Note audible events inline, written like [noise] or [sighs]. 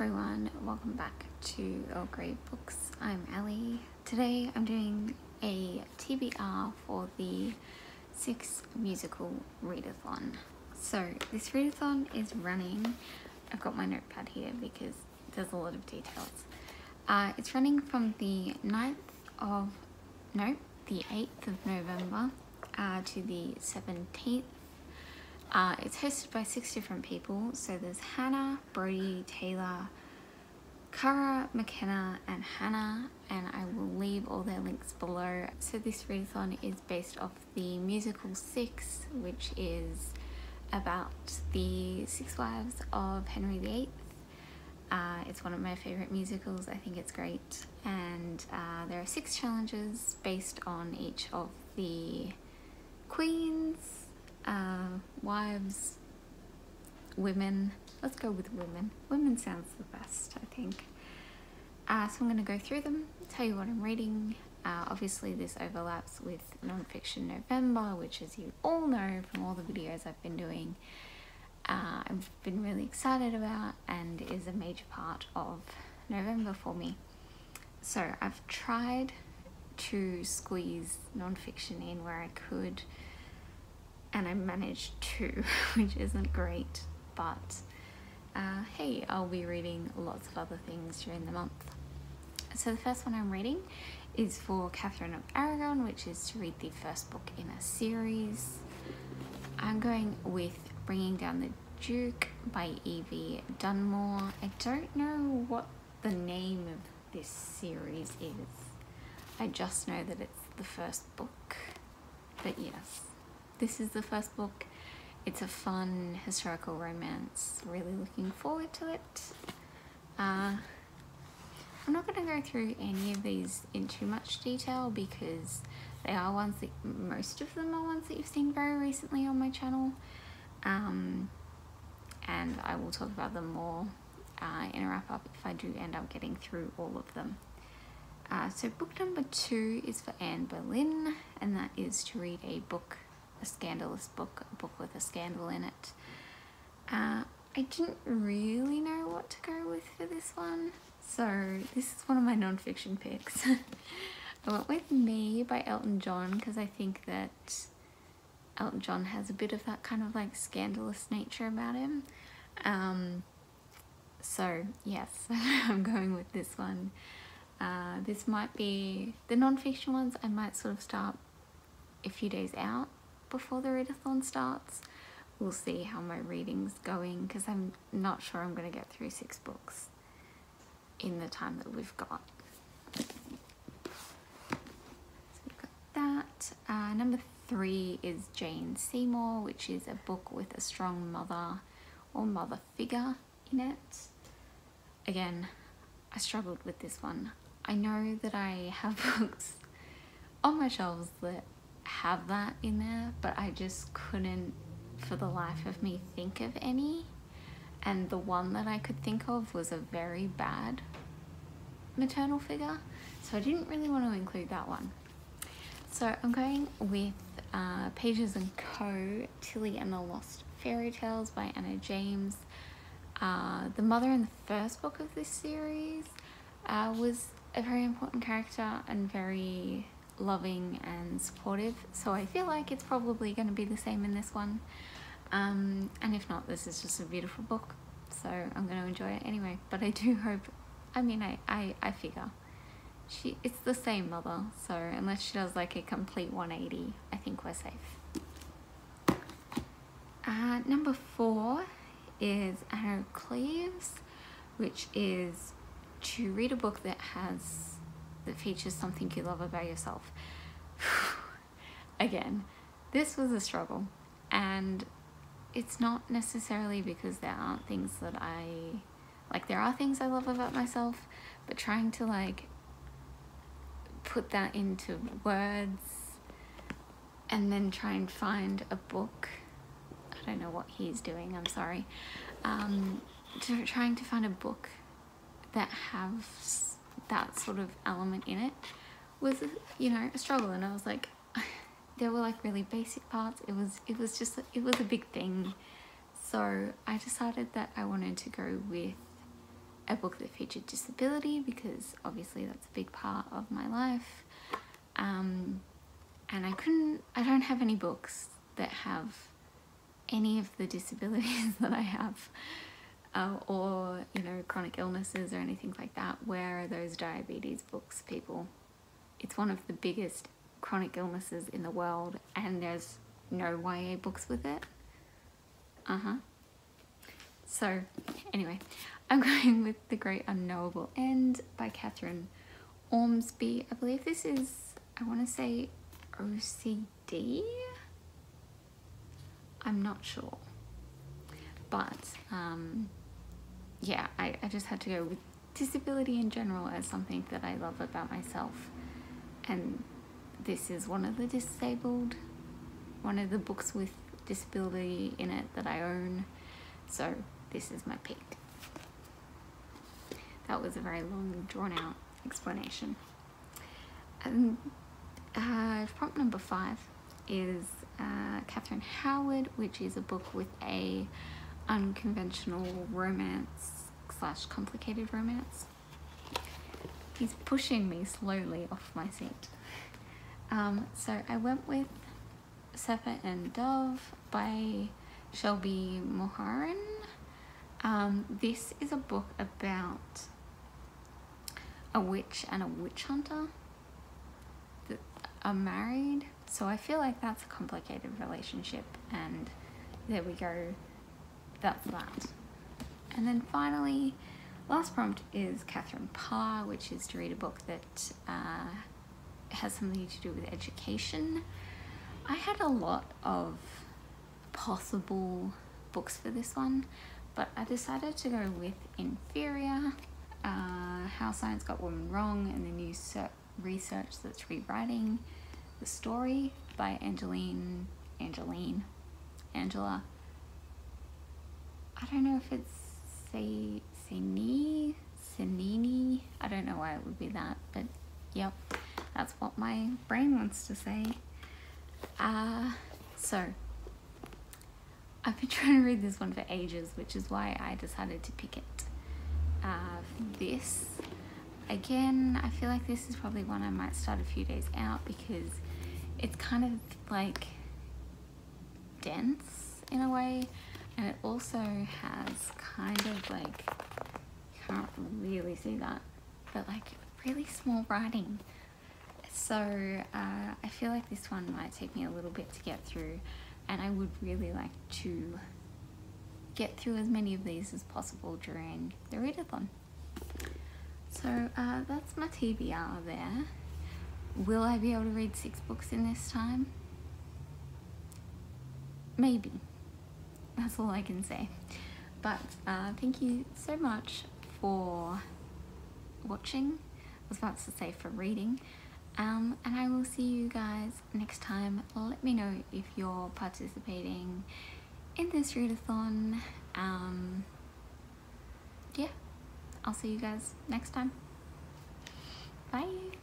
everyone, welcome back to Earl Grey Books. I'm Ali. Today I'm doing a TBR for the sixth musical readathon. So this readathon is running, I've got my notepad here because there's a lot of details. Uh, it's running from the 9th of, no, the 8th of November uh, to the 17th uh, it's hosted by six different people. So there's Hannah, Brody, Taylor, Cara, Makennah, and Hana, and I will leave all their links below. So this readathon is based off the musical Six, which is about the six wives of Henry VIII. Uh, it's one of my favorite musicals. I think it's great. And uh, there are six challenges based on each of the queens uh, wives, women. Let's go with women. Women sounds the best, I think. Uh, so I'm going to go through them, tell you what I'm reading. Uh, obviously, this overlaps with Nonfiction November, which, as you all know from all the videos I've been doing, uh, I've been really excited about and is a major part of November for me. So I've tried to squeeze nonfiction in where I could and I managed to, [laughs] which isn't great, but uh, hey, I'll be reading lots of other things during the month. So the first one I'm reading is for Catherine of Aragon, which is to read the first book in a series. I'm going with Bringing Down the Duke by Evie Dunmore. I don't know what the name of this series is. I just know that it's the first book, but yes this is the first book. It's a fun historical romance. Really looking forward to it. Uh, I'm not going to go through any of these in too much detail because they are ones that most of them are ones that you've seen very recently on my channel. Um, and I will talk about them more uh, in a wrap up if I do end up getting through all of them. Uh, so book number two is for Anne Boleyn and that is to read a book a scandalous book, a book with a scandal in it. Uh, I didn't really know what to go with for this one, so this is one of my non-fiction picks. [laughs] I went with Me by Elton John because I think that Elton John has a bit of that kind of like scandalous nature about him. Um, so yes, [laughs] I'm going with this one. Uh, this might be the non-fiction ones I might sort of start a few days out before the readathon starts. We'll see how my reading's going because I'm not sure I'm going to get through six books in the time that we've got. So we've got that. Uh, number three is Jane Seymour, which is a book with a strong mother or mother figure in it. Again, I struggled with this one. I know that I have [laughs] books on my shelves that have that in there, but I just couldn't for the life of me think of any. And the one that I could think of was a very bad maternal figure, so I didn't really want to include that one. So I'm going with uh, Pages and Co. Tilly and the Lost Fairy Tales by Anna James. Uh, the mother in the first book of this series uh, was a very important character and very loving and supportive. So I feel like it's probably going to be the same in this one. Um, and if not, this is just a beautiful book. So I'm going to enjoy it anyway. But I do [laughs] hope, I mean, I, I, I figure she it's the same mother. So unless she does like a complete 180, I think we're safe. Uh, number four is Anne of Cleves, which is to read a book that has that features something you love about yourself. [sighs] Again, this was a struggle, and it's not necessarily because there aren't things that I like, there are things I love about myself, but trying to like put that into words and then try and find a book. I don't know what he's doing, I'm sorry. Um, to, trying to find a book that has that sort of element in it was you know a struggle. And I was like [laughs] there were like really basic parts. It was it was just it was a big thing. So I decided that I wanted to go with a book that featured disability because obviously that's a big part of my life. Um, and I couldn't, I don't have any books that have any of the disabilities [laughs] that I have uh, or, you know, chronic illnesses or anything like that. Where are those diabetes books, people? It's one of the biggest chronic illnesses in the world and there's no YA books with it. Uh-huh. So, anyway, I'm [laughs] going with The Great Unknowable End by Kathryn Ormsbee. I believe this is, I want to say OCD? I'm not sure. But, um, yeah, I, I just had to go with disability in general as something that I love about myself. And this is one of the disabled, one of the books with disability in it that I own. So this is my pick. That was a very long, drawn out explanation. And uh, prompt number five is uh, Catherine Howard, which is a book with a unconventional romance slash complicated romance. He's pushing me slowly off my seat. Um, so I went with Serpent and Dove by Shelby Mahurin. Um, this is a book about a witch and a witch hunter that are married. So I feel like that's a complicated relationship, and there we go, that's that. And then finally, last prompt is Catherine Parr, which is to read a book that uh, has something to do with education. I had a lot of possible books for this one, but I decided to go with Inferior, uh, How Science Got Women Wrong, and the new research that's rewriting the story by Angeline, Angeline, Angela. I don't know if it's Sini, Sinini. I don't know why it would be that, but yep. That's what my brain wants to say. Uh, so, I've been [laughs] trying to read this one for ages, which is why I decided to pick it. Uh, this, again, I feel like this is probably one I might start a few days out because it's kind of like dense in a way, and it also has kind of like, can't really see that, but like really small writing. So uh, I feel like this one might take me a little bit to get through and I would really like to get through as many of these as possible during the readathon. So uh, that's my TBR there. Will I be able to read six books in this time? Maybe. That's all I can say. But uh, thank you so much for watching. I was about to say for reading. Um, and I will see you guys next time. Let me know if you're participating in this readathon. Um, yeah, I'll see you guys next time. Bye.